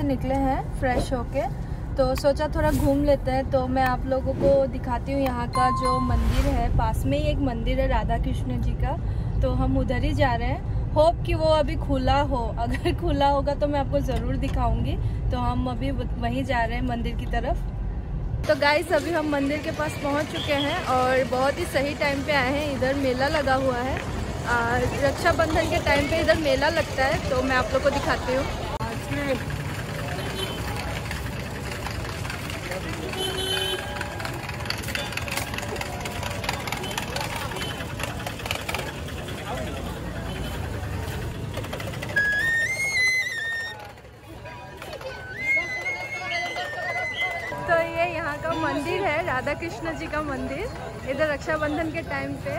से निकले हैं फ्रेश होके। तो सोचा थोड़ा घूम लेते हैं। तो मैं आप लोगों को दिखाती हूँ यहाँ का जो मंदिर है। पास में ही एक मंदिर है राधा कृष्ण जी का। तो हम उधर ही जा रहे हैं। होप कि वो अभी खुला हो। अगर खुला होगा तो मैं आपको ज़रूर दिखाऊँगी। तो हम अभी वहीं जा रहे हैं मंदिर की तरफ़। तो गाइस अभी हम मंदिर के पास पहुँच चुके हैं और बहुत ही सही टाइम पे आए हैं। इधर मेला लगा हुआ है। रक्षाबंधन के टाइम पे इधर मेला लगता है। तो मैं आप लोग को दिखाती हूँ। राधा कृष्ण जी का मंदिर इधर रक्षाबंधन के टाइम पे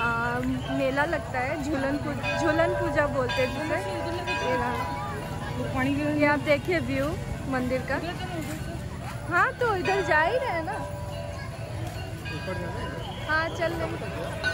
आ, मेला लगता है झूलन पूजा झूलन पूजा बोलते हैं जिसे। ये आप देखिए व्यू मंदिर का। हाँ तो इधर जा ही रहे ना। हाँ चल रहे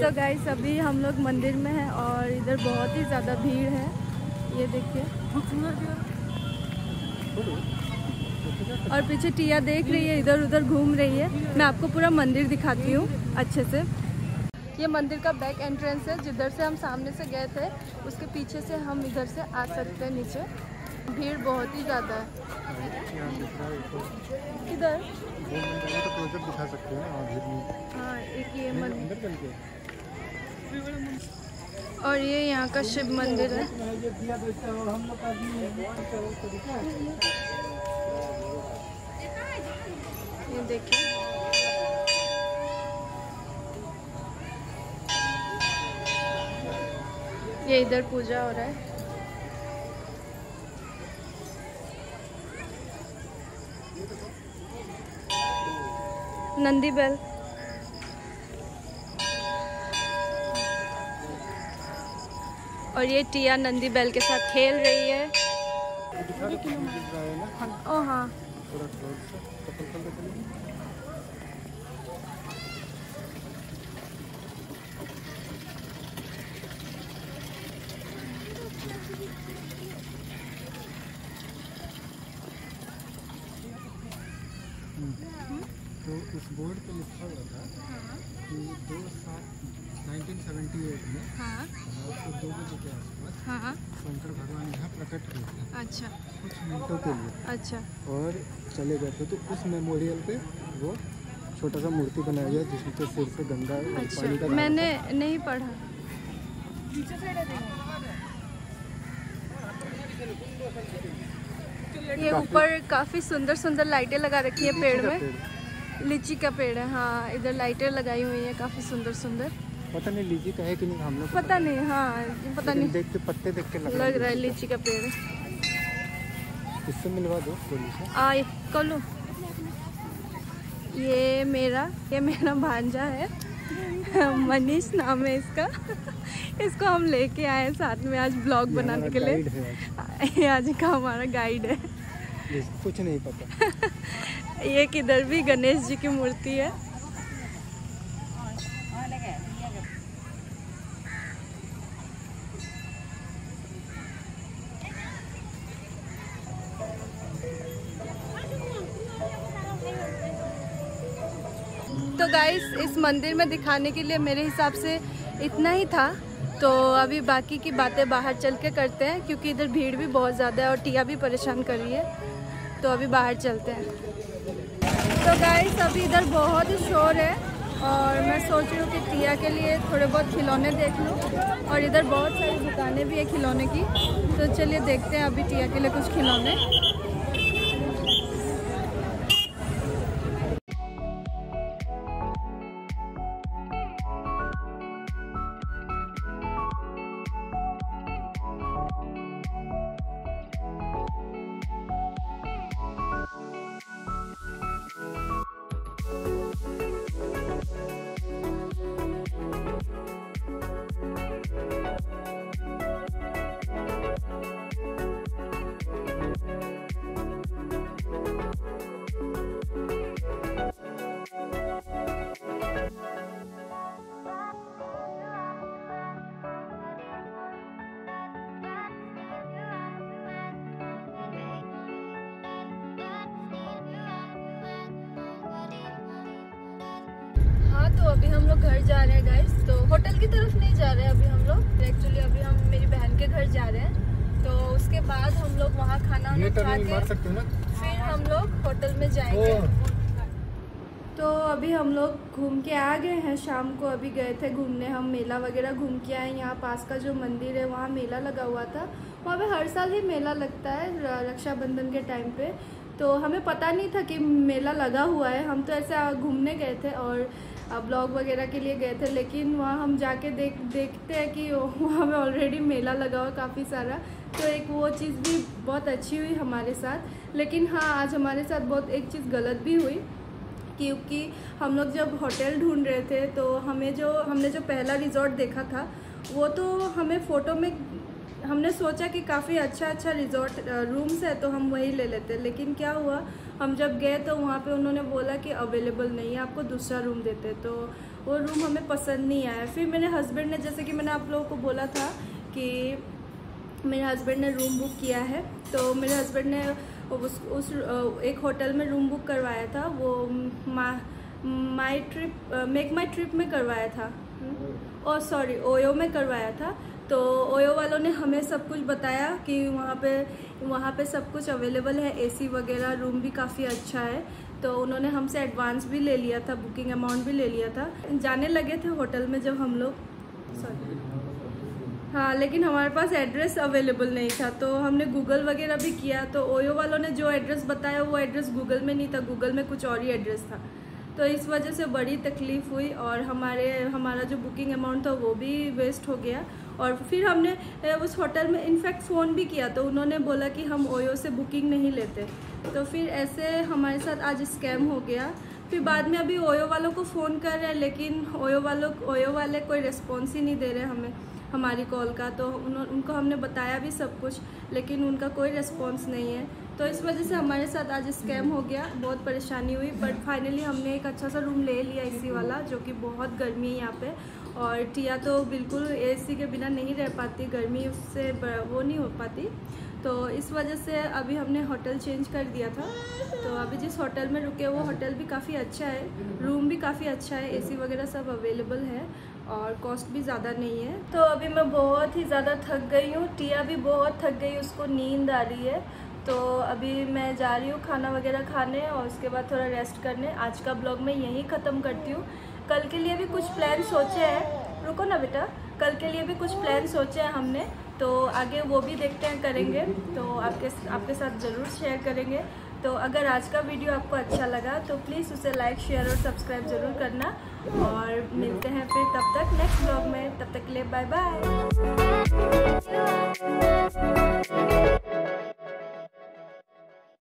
तो गाइस अभी हम लोग मंदिर में हैं और इधर बहुत ही ज़्यादा भीड़ है। ये देखिए। और पीछे टिया देख रही है इधर उधर घूम रही है। मैं आपको पूरा मंदिर दिखाती हूँ अच्छे से। ये मंदिर का बैक एंट्रेंस है जिधर से हम सामने से गए थे उसके पीछे से हम इधर से आ सकते हैं नीचे। भीड़ बहुत ही ज़्यादा है। किधर दिखा सकते हैं हाँ एक ये मंदिर। और ये यहाँ का शिव मंदिर है। ये देखिए। ये इधर पूजा हो रहा है। नंदी बेल। और ये टिया नंदी बैल के साथ खेल रही है। ओ हाँ। तो उस बोर्ड पे लिखा हुआ था कि दो सात 1978 में हाँ। तो दो बजे के आसपास हाँ। शंकर भगवान यहाँ प्रकट हुए थे। अच्छा। कुछ मिनटों के लिए। अच्छा। और चले गए थे। तो उस मेमोरियल पे वो छोटा सा मूर्ति बनाया गया जिसके सिर से गंगा अच्छा, पानी का मैंने नहीं पढ़ा। ये ऊपर काफ़ी सुंदर सुंदर लाइटें लगा रखी है पेड़ में। लीची का पेड़ है हाँ इधर लाइटें लगाई हुई है काफ़ी सुंदर सुंदर। पता नहीं लीची का है कि नहीं हम लोग पता नहीं हाँ पता नहीं। देख के पत्ते देख के लग, लग रहा है लीची का। पेड़। इससे मिलवा दो आ कलो ये मेरा ये मेरा भांजा है। मनीष नाम है इसका। इसको हम लेके आए साथ में आज ब्लॉग बनाने के लिए। आज। का हमारा गाइड है। कुछ नहीं पता। ये किधर भी गणेश जी की मूर्ति है। तो गाइस इस मंदिर में दिखाने के लिए मेरे हिसाब से इतना ही था। तो अभी बाकी की बातें बाहर चल के करते हैं, क्योंकि इधर भीड़ भी बहुत ज़्यादा है और टिया भी परेशान कर रही है। तो अभी बाहर चलते हैं। तो गाइस अभी इधर बहुत ही शोर है और मैं सोच रही हूँ कि टिया के लिए थोड़े बहुत खिलौने देख लूँ और इधर बहुत सारी दुकानें भी है खिलौने की। तो चलिए देखते हैं अभी टिया के लिए कुछ खिलौने। लोग घर जा रहे हैं गाइस तो होटल की तरफ़ नहीं जा रहे हैं अभी हम लोग. एक्चुअली अभी हम मेरी बहन के घर जा रहे हैं. तो उसके बाद हम लोग वहाँ खाना खा के फिर हम लोग होटल में जाएँगे. तो अभी हम लोग घूम के आ गए हैं. शाम को अभी गए थे घूमने. हम मेला वगैरह घूम के आए यहाँ पास का जो मंदिर है वहाँ मेला लगा हुआ था. वहाँ पे हर साल ही मेला लगता है रक्षाबंधन के टाइम पे. तो हमें पता नहीं था कि मेला लगा हुआ है। हम तो ऐसे घूमने गए थे और ब्लॉग वगैरह के लिए गए थे, लेकिन वहाँ हम जाके देख, देखते हैं कि वहाँ पे ऑलरेडी मेला लगा हुआ काफ़ी सारा। तो एक वो चीज़ भी बहुत अच्छी हुई हमारे साथ। लेकिन हाँ आज हमारे साथ बहुत एक चीज़ गलत भी हुई, क्योंकि हम लोग जब होटल ढूंढ रहे थे तो हमें जो, हमने जो पहला रिजॉर्ट देखा था, वो तो हमें फ़ोटो में हमने सोचा कि काफ़ी अच्छा अच्छा रिजॉर्ट रूम्स है तो हम वही ले लेते हैं। लेकिन क्या हुआ हम जब गए तो वहाँ पे उन्होंने बोला कि अवेलेबल नहीं है आपको दूसरा रूम देते। तो वो रूम हमें पसंद नहीं आया। फिर मेरे हस्बैंड ने जैसे कि मैंने आप लोगों को बोला था कि मेरे हस्बैंड ने रूम बुक किया है तो मेरे हस्बैंड ने उस उस एक होटल में रूम बुक करवाया था। वो my trip make my trip में करवाया था। और सॉरी ओयो में करवाया था। तो ओयो वालों ने हमें सब कुछ बताया कि वहाँ पे वहाँ पे सब कुछ अवेलेबल है। एसी वगैरह रूम भी काफ़ी अच्छा है। तो उन्होंने हमसे एडवांस भी ले लिया था बुकिंग अमाउंट भी ले लिया था। जाने लगे थे होटल में जब हम लोग। सॉरी हाँ लेकिन हमारे पास एड्रेस अवेलेबल नहीं था। तो हमने गूगल वगैरह भी किया। तो ओयो वालों ने जो एड्रेस बताया, वो एड्रेस गूगल में नहीं था। गूगल में कुछ और ही एड्रेस था। तो इस वजह से बड़ी तकलीफ़ हुई और हमारे, हमारा जो बुकिंग अमाउंट था, वो भी वेस्ट हो गया। और फिर हमने उस होटल में इनफैक्ट फ़ोन भी किया तो उन्होंने बोला कि हम ओयो से बुकिंग नहीं लेते। तो फिर ऐसे हमारे साथ आज स्कैम हो गया। फिर बाद में अभी ओयो वालों को फ़ोन कर रहे हैं, लेकिन ओयो वालों, ओयो वाले कोई रिस्पॉन्स ही नहीं दे रहे हमें। हमारी कॉल का तो उनको हमने बताया भी सब कुछ, लेकिन उनका कोई रिस्पॉन्स नहीं है। तो इस वजह से हमारे साथ आज स्कैम हो गया, बहुत परेशानी हुई बट फाइनली हमने एक अच्छा सा रूम ले लिया इसी वाला, जो कि बहुत गर्मी है यहाँ पे, और टिया तो बिल्कुल एसी के बिना नहीं रह पाती, गर्मी उससे वो नहीं हो पाती। तो इस वजह से अभी हमने होटल चेंज कर दिया था। तो अभी जिस होटल में रुके, वो होटल भी काफ़ी अच्छा है रूम भी काफ़ी अच्छा है एसी वगैरह सब अवेलेबल है। और कॉस्ट भी ज़्यादा नहीं है। तो अभी मैं बहुत ही ज़्यादा थक गई हूँ। टिया भी बहुत थक गई, उसको नींद आ रही है। तो अभी मैं जा रही हूँ खाना वगैरह खाने और उसके बाद थोड़ा रेस्ट करने। आज का ब्लॉग मैं यहीं ख़त्म करती हूँ। कल के लिए भी कुछ प्लान सोचे हैं। रुको ना बेटा, कल के लिए भी कुछ प्लान सोचे हैं हमने। तो आगे वो भी देखते हैं करेंगे। तो आपके आपके साथ ज़रूर शेयर करेंगे। तो अगर आज का वीडियो आपको अच्छा लगा तो प्लीज़ उसे लाइक शेयर और सब्सक्राइब ज़रूर करना। और मिलते हैं फिर तब तक नेक्स्ट ब्लॉग में। तब तक के लिए बाय बाय